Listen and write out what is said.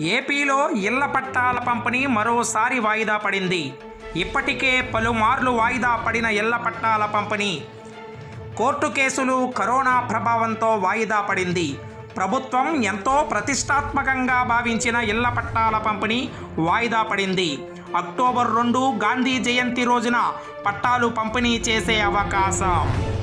ఏపీలో ఇళ్ళ పట్టాల పంపిణీ మరోసారి వాయిదా పడింది. ఇప్పటికే పలుమార్లు వాయిదా పడిన ఇళ్ళ పట్టాల పంపిణీ. కోర్టు కేసులు కరోనా ప్రభావంతో వాయిదా పడింది. ప్రభుత్వం ఎంతో ప్రతిష్టాత్మకంగా భావించిన ఇళ్ళ పట్టాల పంపిణీ వాయిదా పడింది. అక్టోబర్ రెండు గాంధీ జయంతి రోజున పట్టాలు పంపిణీ చేసే అవకాశం.